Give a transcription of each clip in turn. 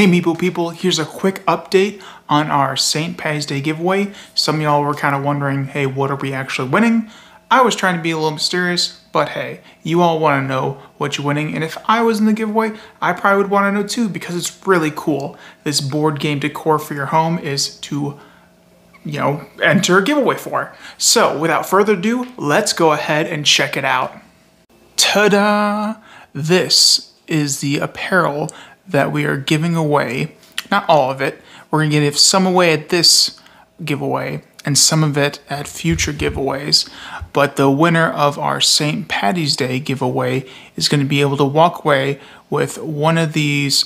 Hey Meeple people, here's a quick update on our St. Patty's Day giveaway. Some of y'all were kind of wondering, hey, what are we actually winning? I was trying to be a little mysterious, but hey, you all want to know what you're winning, and if I was in the giveaway, I probably would want to know too because it's really cool. This board game decor for your home is to you know, enter a giveaway for. So without further ado, let's go ahead and check it out. Ta-da! This is the apparel that we are giving away. Not all of it. We're gonna give some away at this giveaway and some of it at future giveaways. But the winner of our St. Patty's Day giveaway is gonna be able to walk away with one of these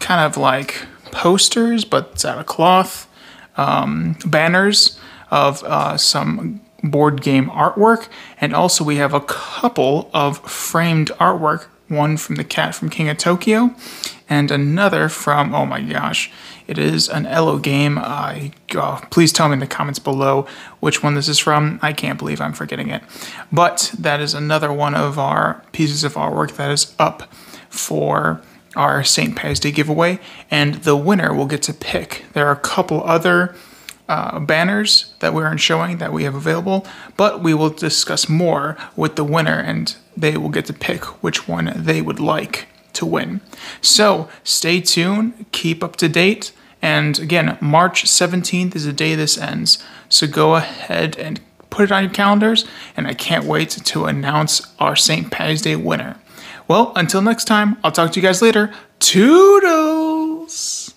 kind of like posters, but it's out of cloth um, banners of uh, some board game artwork. And also, we have a couple of framed artwork one from the cat from King of Tokyo, and another from, oh my gosh, it is an Elo game. I oh, Please tell me in the comments below which one this is from. I can't believe I'm forgetting it. But that is another one of our pieces of artwork that is up for our St. Patty's Day giveaway, and the winner will get to pick. There are a couple other uh, banners that we aren't showing that we have available, but we will discuss more with the winner, and they will get to pick which one they would like to win. So stay tuned, keep up to date, and again, March 17th is the day this ends. So go ahead and put it on your calendars, and I can't wait to announce our St. Patty's Day winner. Well, until next time, I'll talk to you guys later. Toodles!